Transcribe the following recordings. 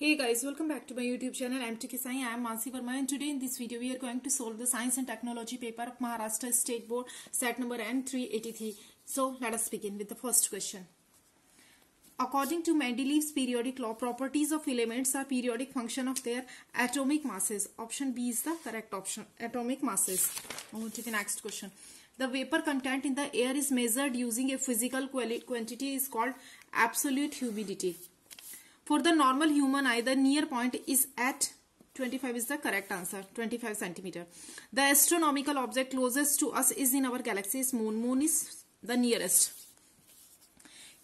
Hey guys, welcome back to my YouTube channel. I'm M2K Sai. I am Mansi Verma and today in this video we are going to solve the Science and Technology paper of Maharashtra State Board set number N383. So let us begin with the first question. According to Mendeleev's periodic law, properties of elements are periodic function of their atomic masses. Option B is the correct option. Atomic masses. Move to the next question. The vapor content in the air is measured using a physical quantity is called absolute humidity. For the normal human eye, the near point is at 25 is the correct answer 25 centimeter. The astronomical object closest to us is in our galaxy is moon. Moon is the nearest.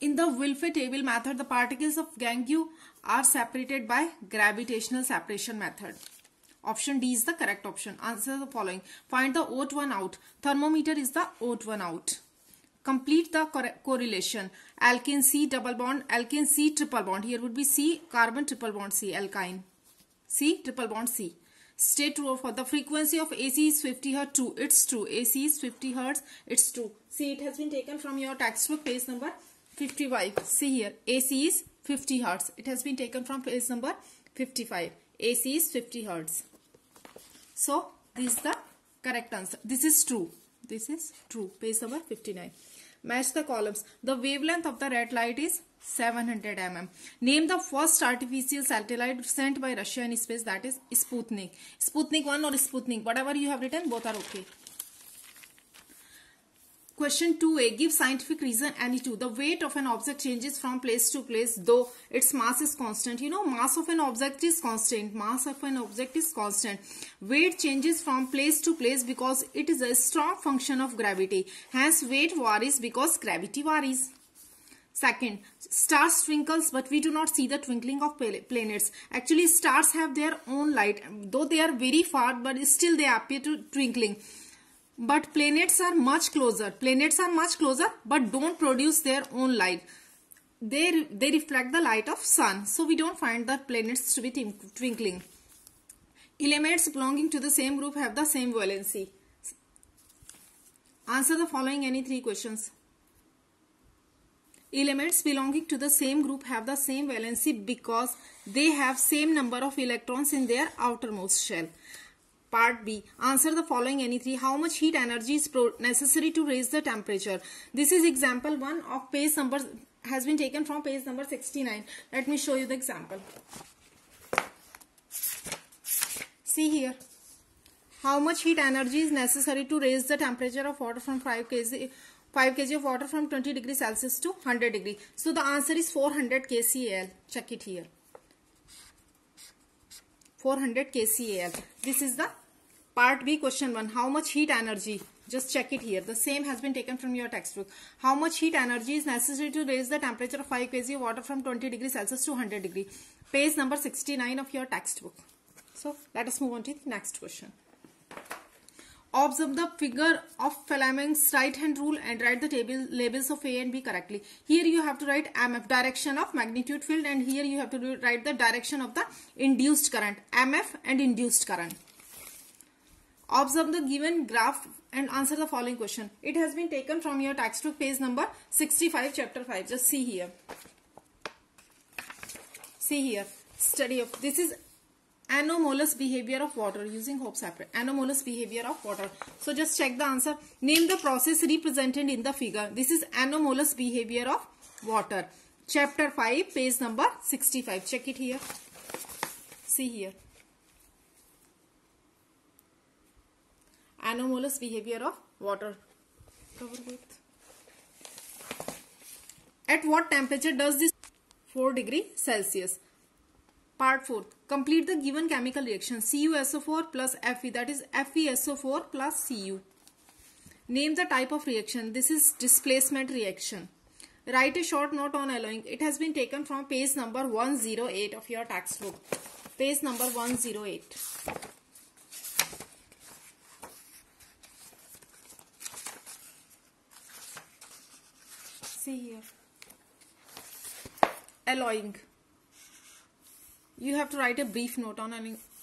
In the Wilfley table method the particles of gangue are separated by gravitational separation method. Option d is the correct option. Answer the following. Find the odd one out. Thermometer is the odd one out complete the correlation. Alkane c double bond alkane c triple bond. Here would be c carbon triple bond c alkyne. C triple bond c. Stay true for the frequency of ac is 50 hertz true it's true. Ac is 50 hertz it's true. See it has been taken from your textbook page number 55 see here. Ac is 50 hertz. It has been taken from page number 55 ac is 50 hertz. So this is the correct answer. This is true this is true page number 59 Match the columns. The wavelength of the red light is 700 mm. Name the first artificial satellite sent by Russia in space that is Sputnik. Sputnik 1 or Sputnik, whatever you have written, both are okay. Question 2a. Give scientific reason any two. The weight of an object changes from place to place though its mass is constant. You know mass of an object is constant. Mass of an object is constant. Weight changes from place to place because it is a strong function of gravity. Hence weight varies because gravity varies. Second, stars twinkles but we do not see the twinkling of planets. Actually stars have their own light though they are very far but still they appear to twinkling but planets are much closer. Planets are much closer but don't produce their own light. They they reflect the light of sun. So we don't find the planets to be twinkling. Elements belonging to the same group have the same valency. Answer the following any three questions. Elements belonging to the same group have the same valency because they have same number of electrons in their outermost shell Part B. Answer the following any three. How much heat energy is necessary to raise the temperature? This is example 1 of page number has been taken from page number 69. Let me show you the example. See here. How much heat energy is necessary to raise the temperature of water from 5 kg 5 kg of water from 20 degree Celsius to 100 degree. So the answer is 400 kcal. Check it here. 400 kcal. This is the Part B question 1. How much heat energy? Just check it here. The same has been taken from your textbook. How much heat energy is necessary to raise the temperature of 5 kg of water from 20 degree Celsius to 100 degree? Page number 69 of your textbook. So, let us move on to the next question. Observe the figure of Fleming's right hand rule and write the table labels of A and B correctly. Here you have to write MF direction of magnetic field and here you have to write the direction of the induced current MF and induced current. Observe the given graph and answer the following question. It has been taken from your textbook page number 65 chapter 5. Just see here. See here. Study of this is anomalous behavior of water using Hope's apparatus. Anomalous behavior of water. So just check the answer. Name the process represented in the figure. This is anomalous behavior of water. Chapter 5 page number 65. Check it here. See here. Anomalous behavior of water. At what temperature does this 4 degree Celsius? Part 4. Complete the given chemical reaction CuSO4 plus Fe that is FeSO4 plus Cu. Name the type of reaction. This is displacement reaction. Write a short note on alloying. It has been taken from page number 108 of your textbook. Page number 108. See here alloying you have to write a brief note on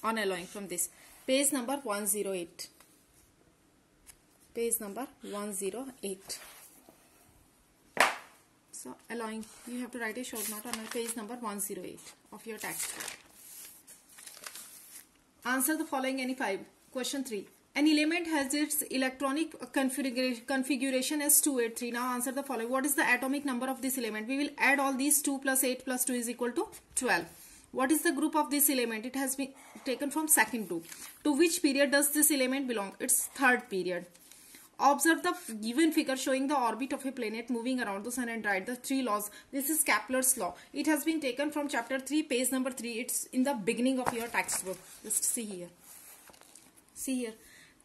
on alloying from this page number 108 page number 108 So alloying you have to write a short note on page number 108 of your textbook. Answer the following any five. Question 3. An element has its electronic configuration as 283. Now answer the following. What is the atomic number of this element? We will add all these 2 plus 8 plus 2 is equal to 12. What is the group of this element? It has been taken from second group. To which period does this element belong? It's third period. Observe the given figure showing the orbit of a planet moving around the sun and write the three laws. This is Kepler's law. It has been taken from chapter 3, page number 3. It's in the beginning of your textbook. Just see here. See here.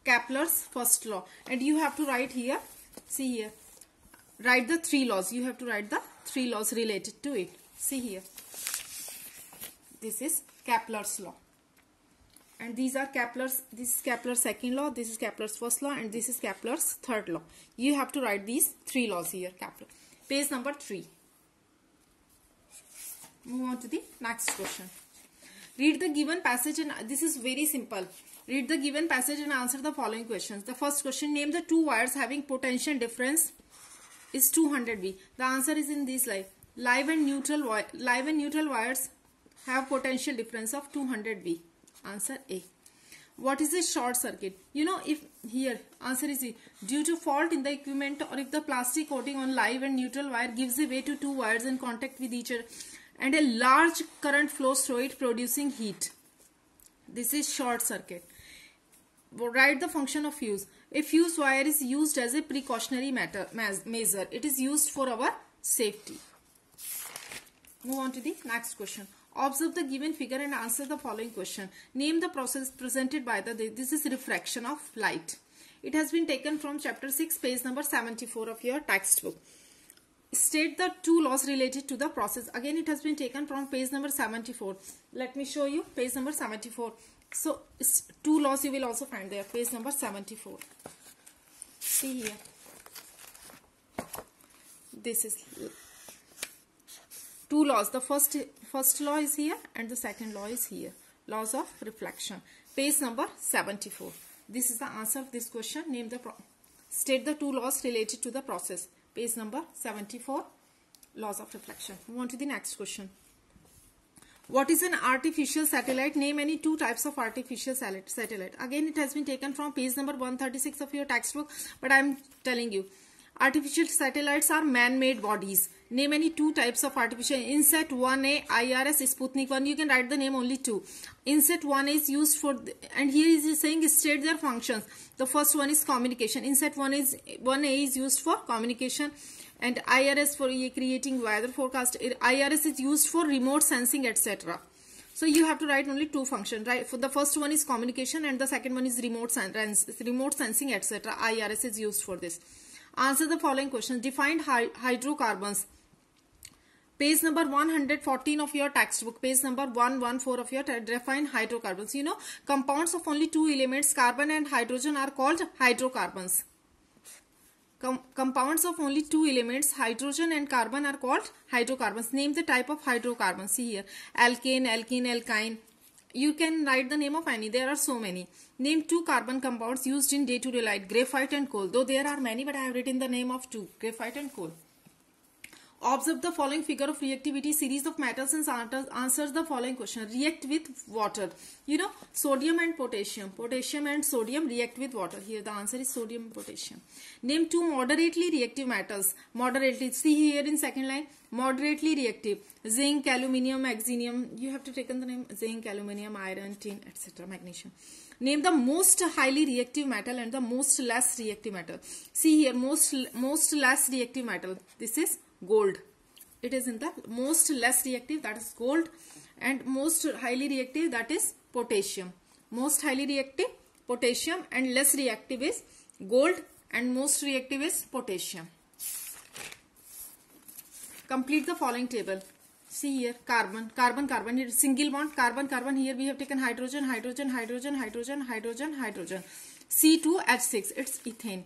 Kepler's first law. And you have to write here. See here. Write the three laws. You have to write the three laws related to it. See here. This is Kepler's law and these are Kepler's this is Kepler's second law this is Kepler's first law and this is Kepler's third law you have to write these three laws here Kepler page number 3 move on to the next question read the given passage and this is very simple read the given passage and answer the following questions the first question name the two wires having potential difference is 200 V the answer is in this slide live and neutral live and neutral wires have potential difference of 200 V Answer A. What is a short circuit? You know, if here answer is. Due to fault in the equipment or if the plastic coating on live and neutral wire gives way to two wires in contact with each other and a large current flows through it producing heat. This is short circuit. Write the function of fuse. A fuse wire is used as a precautionary matter, measure. It is used for our safety. Move on to the next question. Observe the given figure and answer the following question. Name the process presented by the, this is refraction of light. It has been taken from chapter 6, page number 74 of your textbook. State the two laws related to the process. Again, it has been taken from page number 74. Let me show you page number 74. So, two laws you will also find there. Page number 74. See here. This is two laws. The first first law is here and the second law is here. Laws of reflection. Page number 74. This is the answer of this question. Name the state the two laws related to the process. Page number 74. Laws of reflection. Move on to the next question. What is an artificial satellite? Name any two types of artificial satellite. Again, it has been taken from page number 136 of your textbook, but I am telling you. Artificial satellites are man-made bodies. Name any two types of artificial. INSAT 1A, IRS, Sputnik 1. You can write the name only two. INSAT 1 is used for, the, and here is saying state their functions. The first one is communication. INSAT 1 is 1A is used for communication and IRS for creating weather forecast. IRS is used for remote sensing, etc. So you have to write only two functions, right? For the first one is communication and the second one is remote, sen remote sensing, etc. IRS is used for this. Answer the following questions. Define hydrocarbons. Page number 114 of your textbook. Page number 114 of your define hydrocarbons. You know, compounds of only two elements, carbon and hydrogen are called hydrocarbons. Com compounds of only two elements, hydrogen and carbon are called hydrocarbons. Name the type of hydrocarbons. See here. Alkane, alkene, alkyne, you can write the name of any. There are so many. Name two carbon compounds used in day-to-day -day life. Graphite and coal. Though there are many, but I have written the name of two. Graphite and coal. Observe the following figure of reactivity. Series of metals and answers the following question. React with water. You know, sodium and potassium. Potassium and sodium react with water. Here the answer is sodium and potassium. Name two moderately reactive metals. Moderately. See here in second line. Moderately reactive. Zinc, aluminium, magnesium. You have to take the name zinc, aluminium, iron, tin, etc. Magnesium. Name the most highly reactive metal and the most less reactive metal. See here, most most less reactive metal. This is gold. It is in the most less reactive that is gold and most highly reactive that is potassium. Most highly reactive potassium and less reactive is gold and most reactive is potassium. Complete the following table. See here carbon carbon carbon here single bond carbon carbon here. We have taken hydrogen hydrogen hydrogen hydrogen hydrogen hydrogen. C2h6 it's ethane.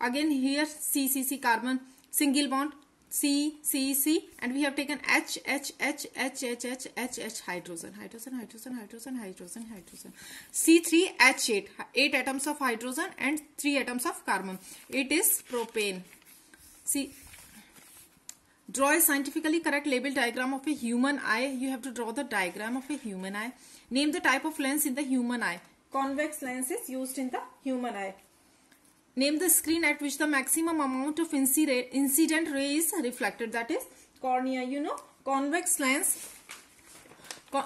Again here c c c carbon single bond C, C, C and we have taken H, H, H, H, H, H, H, H, hydrogen, hydrogen, hydrogen, hydrogen, hydrogen, hydrogen. C3, H8, 8 atoms of hydrogen and 3 atoms of carbon. It is propane. See, draw a scientifically correct label diagram of a human eye you have to draw the diagram of a human eye name the type of lens in the human eye convex lens is used in the human eye name the screen at which the maximum amount of incident ray is reflected that is cornea you know convex lens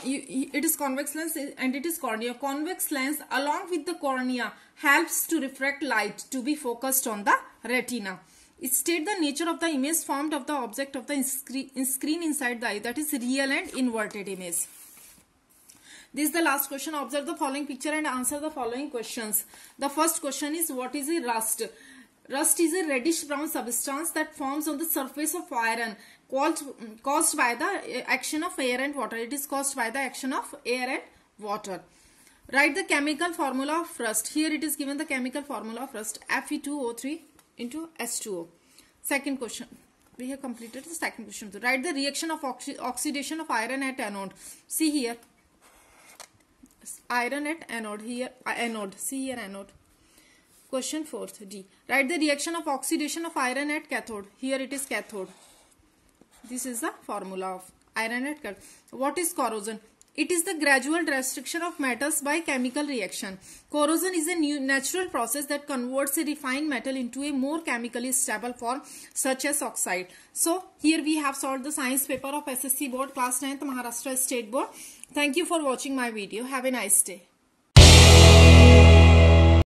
it is convex lens and it is cornea. Convex lens along with the cornea helps to refract light to be focused on the retina. It state the nature of the image formed of the object of the screen inside the eye that is real and inverted image. This is the last question. Observe the following picture and answer the following questions. The first question is what is a rust? Rust is a reddish brown substance that forms on the surface of iron caused, caused by the uh, action of air and water. It is caused by the action of air and water. Write the chemical formula of rust. Here it is given the chemical formula of rust Fe2O3 into S2O. Second question. We have completed the second question. Write the reaction of oxi oxidation of iron at anode. See here. Iron at anode. Here uh, anode. See here anode. Question 4th D. Write the reaction of oxidation of iron at cathode. Here it is cathode. This is the formula of iron at cathode. What is corrosion? It is the gradual destruction of metals by chemical reaction. Corrosion is a natural process that converts a refined metal into a more chemically stable form such as oxide. So here we have solved the science paper of SSC board class 9th Maharashtra State Board. Thank you for watching my video. Have a nice day.